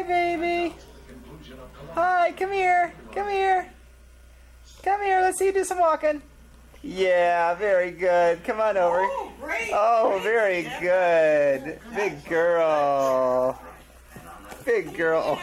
Hi, baby. Hi, come here. Come here. Come here. Let's see you do some walking. Yeah, very good. Come on over. Oh, great. Oh, very good. Big girl. Big girl.